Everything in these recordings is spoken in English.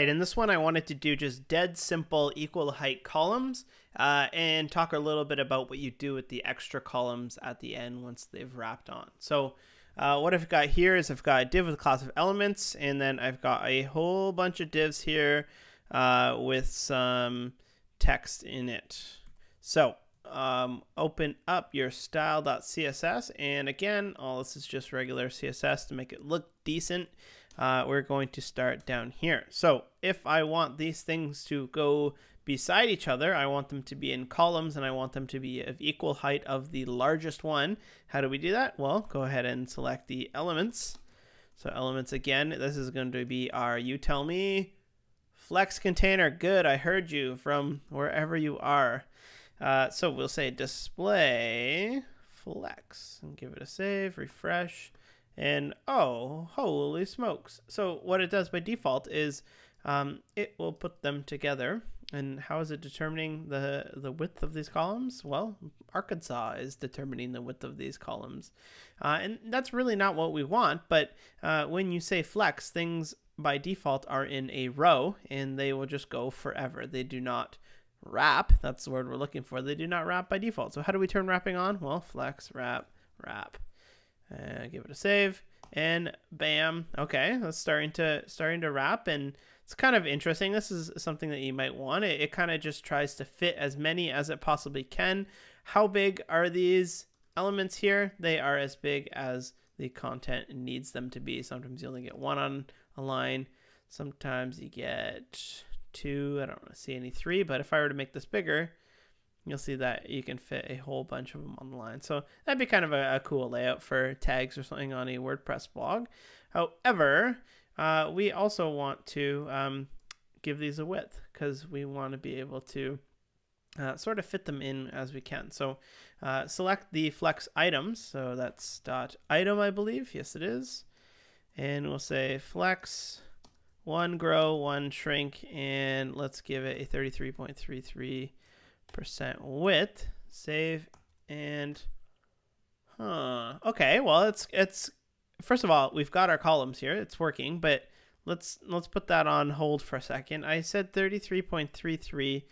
right, in this one I wanted to do just dead simple equal height columns uh, and talk a little bit about what you do with the extra columns at the end once they've wrapped on. So uh, what I've got here is I've got a div with a class of elements and then I've got a whole bunch of divs here uh, with some text in it. So um, open up your style.css and again, all this is just regular CSS to make it look decent uh, we're going to start down here. So if I want these things to go beside each other, I want them to be in columns and I want them to be of equal height of the largest one. How do we do that? Well, go ahead and select the elements. So elements again, this is going to be our you tell me flex container. Good, I heard you from wherever you are. Uh, so we'll say display flex and give it a save, refresh. And oh, holy smokes. So what it does by default is um, it will put them together. And how is it determining the, the width of these columns? Well, Arkansas is determining the width of these columns. Uh, and that's really not what we want, but uh, when you say flex, things by default are in a row and they will just go forever. They do not wrap. That's the word we're looking for. They do not wrap by default. So how do we turn wrapping on? Well, flex, wrap, wrap. Uh, give it a save, and bam. Okay, that's starting to starting to wrap, and it's kind of interesting. This is something that you might want. It, it kind of just tries to fit as many as it possibly can. How big are these elements here? They are as big as the content needs them to be. Sometimes you only get one on a line. Sometimes you get two. I don't want to see any three, but if I were to make this bigger, you'll see that you can fit a whole bunch of them on the line. So that'd be kind of a, a cool layout for tags or something on a WordPress blog. However, uh, we also want to um, give these a width because we want to be able to uh, sort of fit them in as we can. So uh, select the flex items. So that's dot item, I believe. Yes, it is. And we'll say flex one grow, one shrink, and let's give it a 33.33 percent width save and huh okay well it's it's first of all we've got our columns here it's working but let's let's put that on hold for a second. I said 33.33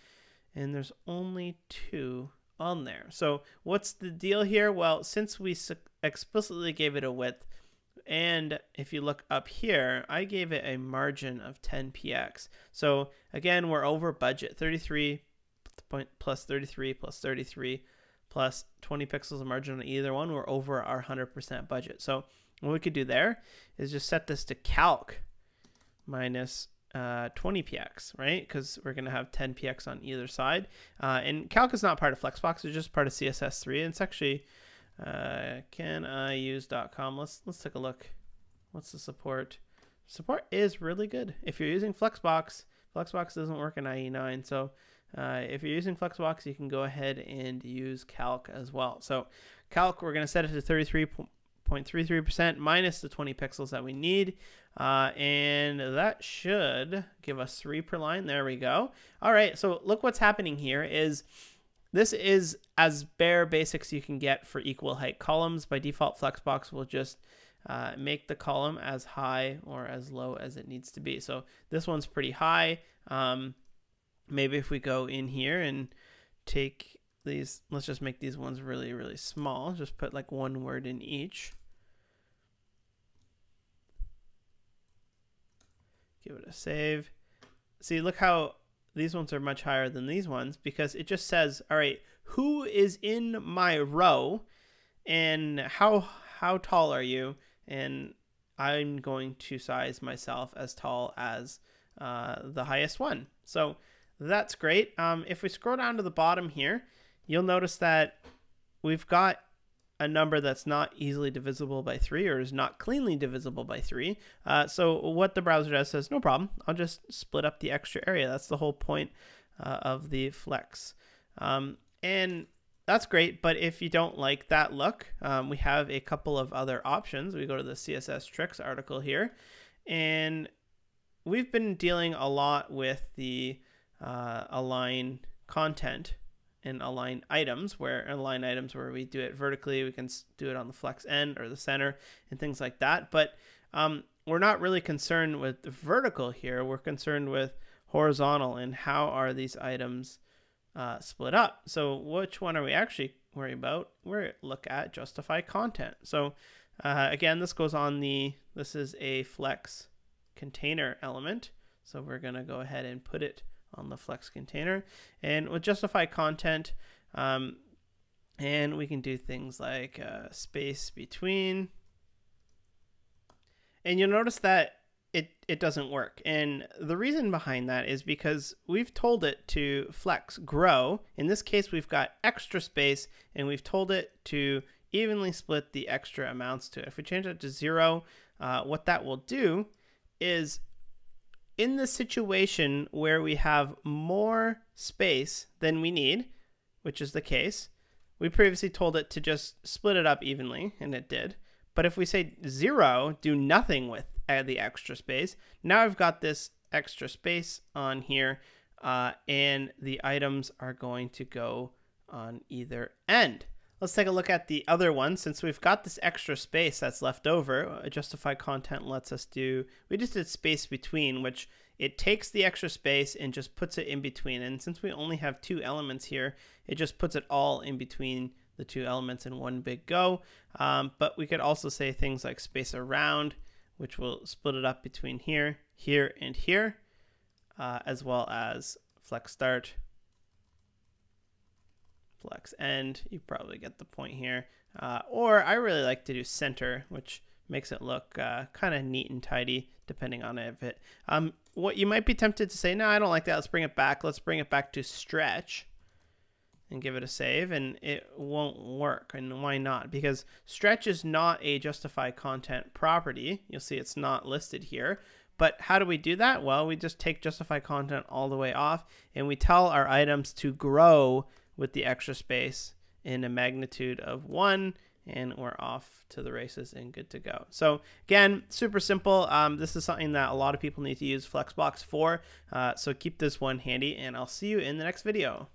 and there's only two on there. So what's the deal here? Well since we explicitly gave it a width and if you look up here, I gave it a margin of 10 px. So again, we're over budget, 33 plus 33 plus 33 plus 20 pixels of margin on either one, we're over our 100% budget. So what we could do there is just set this to calc minus uh, 20 px, right? Because we're going to have 10 px on either side. Uh, and calc is not part of Flexbox; it's just part of CSS3. And it's actually uh, caniuse.com. Let's let's take a look. What's the support? Support is really good. If you're using Flexbox, Flexbox doesn't work in IE9, so uh, if you're using Flexbox, you can go ahead and use Calc as well. So Calc, we're going to set it to 33.33% minus the 20 pixels that we need. Uh, and that should give us three per line. There we go. All right, so look what's happening here is this is as bare basics you can get for equal height columns. By default, Flexbox will just uh, make the column as high or as low as it needs to be. So this one's pretty high. Um, maybe if we go in here and take these, let's just make these ones really, really small. Just put like one word in each. Give it a save. See, look how these ones are much higher than these ones because it just says, all right, who is in my row and how how tall are you? And I'm going to size myself as tall as uh, the highest one. So that's great. Um, if we scroll down to the bottom here, you'll notice that we've got a number that's not easily divisible by 3 or is not cleanly divisible by 3. Uh, so what the browser does says, no problem, I'll just split up the extra area. That's the whole point uh, of the flex. Um, and that's great, but if you don't like that look, um, we have a couple of other options. We go to the CSS tricks article here, and we've been dealing a lot with the uh, align content and align items where align items where we do it vertically we can do it on the flex end or the center and things like that but um, we're not really concerned with the vertical here. We're concerned with horizontal and how are these items uh, split up. So which one are we actually worried about? We're look at justify content. So uh, again, this goes on the, this is a flex container element. So we're going to go ahead and put it on the flex container. And with justify content, um, and we can do things like uh, space between. And you'll notice that it, it doesn't work. And the reason behind that is because we've told it to flex grow. In this case, we've got extra space and we've told it to evenly split the extra amounts to it. If we change that to zero, uh, what that will do is in the situation where we have more space than we need, which is the case, we previously told it to just split it up evenly, and it did. But if we say zero, do nothing with the extra space, now I've got this extra space on here, uh, and the items are going to go on either end. Let's take a look at the other one. Since we've got this extra space that's left over, uh, justify content lets us do, we just did space between, which it takes the extra space and just puts it in between. And since we only have two elements here, it just puts it all in between the two elements in one big go. Um, but we could also say things like space around, which will split it up between here, here, and here, uh, as well as flex start, flex end. You probably get the point here. Uh, or I really like to do center, which makes it look uh, kind of neat and tidy, depending on if it. Um, what you might be tempted to say, no, I don't like that. Let's bring it back. Let's bring it back to stretch and give it a save, and it won't work. And why not? Because stretch is not a justify content property. You'll see it's not listed here. But how do we do that? Well, we just take justify content all the way off, and we tell our items to grow with the extra space in a magnitude of 1 and we're off to the races and good to go. So again, super simple. Um, this is something that a lot of people need to use Flexbox for. Uh, so keep this one handy and I'll see you in the next video.